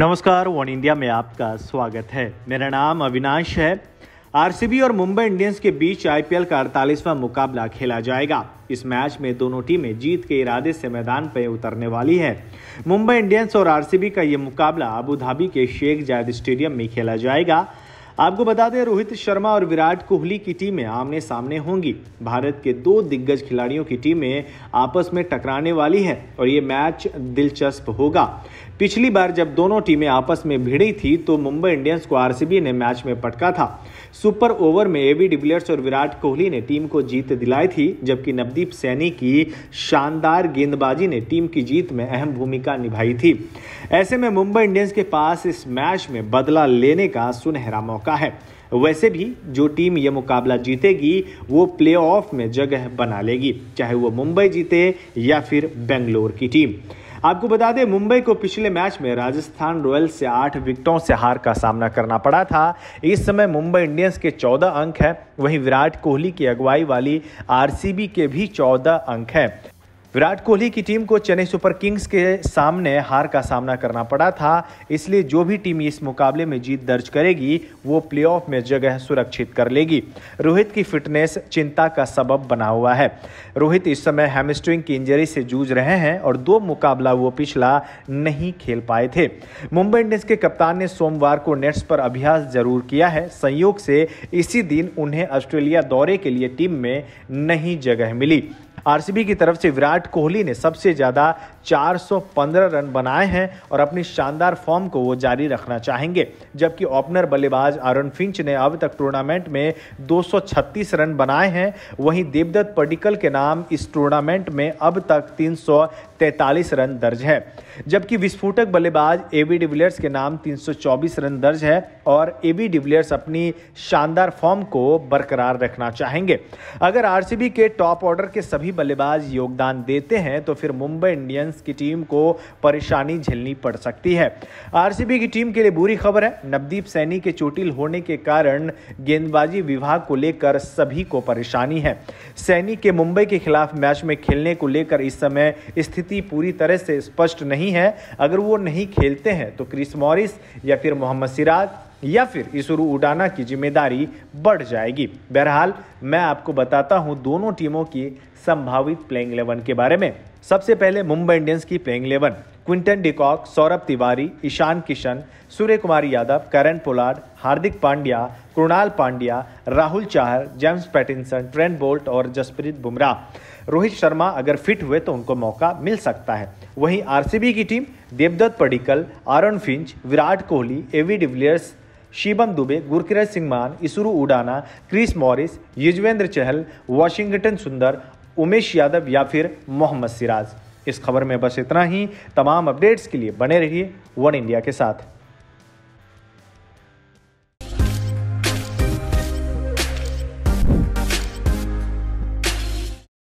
नमस्कार one India में आपका स्वागत है। मेरा नाम अविनाश है। आरसीबी और मुंबई इंडियंस के बीच आईपीएल का अड़तालीसवा मुकाबला खेला जाएगा। इस मैच में दोनों टीमें जीत के इरादे से मैदान पर उतरने वाली है। मुंबई इंडियंस और आरसीबी का यह मुकाबला अबू धाबी के शेख जायद स्टेडियम में खेला जाएगा। आपको बता दें, रोहित शर्मा और विराट कोहली की टीमें आमने सामने होंगी। भारत के दो दिग्गज खिलाड़ियों की टीमें आपस में टकराने वाली है और ये मैच दिलचस्प होगा। पिछली बार जब दोनों टीमें आपस में भिड़ी थी तो मुंबई इंडियंस को आरसीबी ने मैच में पटका था। सुपर ओवर में एवी डिविलियर्स और विराट कोहली ने टीम को जीत दिलाई थी, जबकि नवदीप सैनी की शानदार गेंदबाजी ने टीम की जीत में अहम भूमिका निभाई थी। ऐसे में मुंबई इंडियंस के पास इस मैच में बदला लेने का सुनहरा मौका है। वैसे भी जो टीम ये मुकाबला जीतेगी, वो प्लेऑफ में जगह बना लेगी, चाहे वो मुंबई जीते या फिर बेंगलोर की टीम। आपको बता दें, मुंबई को पिछले मैच में राजस्थान रॉयल्स से आठ विकेटों से हार का सामना करना पड़ा था। इस समय मुंबई इंडियंस के चौदह अंक है, वहीं विराट कोहली की अगुवाई वाली आरसीबी के भी चौदह अंक है। विराट कोहली की टीम को चेन्नई सुपर किंग्स के सामने हार का सामना करना पड़ा था, इसलिए जो भी टीम इस मुकाबले में जीत दर्ज करेगी, वो प्लेऑफ में जगह सुरक्षित कर लेगी। रोहित की फिटनेस चिंता का सबब बना हुआ है। रोहित इस समय हैमस्ट्रिंग की इंजरी से जूझ रहे हैं और दो मुकाबला वो पिछला नहीं खेल पाए थे। मुंबई इंडियंस के कप्तान ने सोमवार को नेट्स पर अभ्यास ज़रूर किया है। संयोग से इसी दिन उन्हें ऑस्ट्रेलिया दौरे के लिए टीम में नहीं जगह मिली। आरसीबी की तरफ़ से विराट कोहली ने सबसे ज़्यादा 415 रन बनाए हैं और अपनी शानदार फॉर्म को वो जारी रखना चाहेंगे। जबकि ओपनर बल्लेबाज आरन फिंच ने अब तक टूर्नामेंट में 236 रन बनाए हैं। वहीं देवदत्त पडिकल के नाम इस टूर्नामेंट में अब तक 343 रन दर्ज है। जबकि विस्फोटक बल्लेबाज एबी डिविलियर्स के नाम 324 रन दर्ज है और एबी डिविलियर्स अपनी शानदार फॉर्म को बरकरार रखना चाहेंगे। अगर आरसीबी के टॉप ऑर्डर के सभी बल्लेबाज योगदान देते हैं तो फिर मुंबई इंडियंस की टीम को परेशानी झेलनी पड़ सकती है। आरसीबी की टीम के लिए बुरी खबर है। नवदीप सैनी के चोटिल होने के कारण गेंदबाजी विभाग को लेकर सभी को परेशानी है। सैनी के मुंबई के खिलाफ मैच में खेलने को लेकर इस समय स्थिति पूरी तरह से स्पष्ट नहीं है। अगर वो नहीं खेलते हैं तो क्रिस मॉरिस या फिर मोहम्मद सिराज या फिर इसरू उडाना की ज़िम्मेदारी बढ़ जाएगी। बहरहाल, मैं आपको बताता हूँ दोनों टीमों की संभावित प्लेइंग इलेवन के बारे में। सबसे पहले मुंबई इंडियंस की playing eleven Quinton de Kock Saurabh Tiwari, Ishan Kishan Surya Kumar Yadav, Kieron Pollard Hardik Pandya, Krunal Pandya, Rahul Chahar, James Pattinson Trent Boult और जसप्रीत बुमराह। रोहित शर्मा अगर फिट हुए तो उनको मौका मिल सकता है। वहीं आरसीबी की team, Devdutt Padikkal, Aaron Finch, Virat Kohli, AB de Villiers Shivam Dube Gurkeerat Singh Mann, Isuru Udana, Chris Morris, Yuzvendra Chahal, Washington Sundar, Umesh Yadav या फिर मोहम्मद सिराज। इस खबर में बस इतना ही। तमाम अपडेट्स के लिए बने रहिए वन इंडिया के साथ।